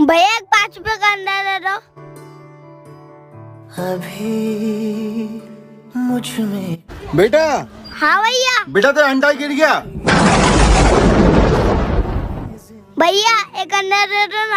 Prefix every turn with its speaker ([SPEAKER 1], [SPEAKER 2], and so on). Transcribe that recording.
[SPEAKER 1] भैया एक पाँच रुपए का अंडा दे दो।
[SPEAKER 2] अभी मुझमें
[SPEAKER 3] बेटा!
[SPEAKER 1] हाँ भैया।
[SPEAKER 3] बेटा तेरा अंडा गिर गया।
[SPEAKER 1] भैया एक अंडा दे दो ना।